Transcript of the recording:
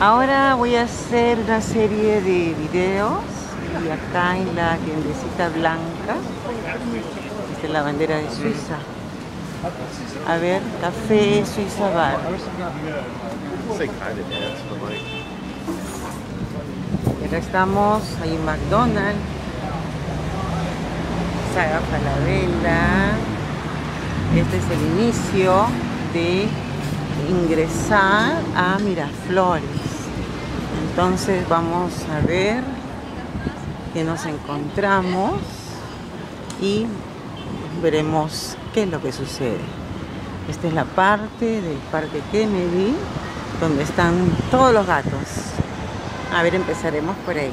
Ahora voy a hacer una serie de videos y acá en la tiendecita blanca esta es la bandera de Suiza. A ver, café Suiza Bar. Acá estamos, hay un McDonald's, Saga Falabella. Este es el inicio de ingresar a Miraflores. Entonces vamos a ver que nos encontramos y veremos qué es lo que sucede. Esta es la parte del Parque Kennedy donde están todos los gatos. A ver, empezaremos por ahí.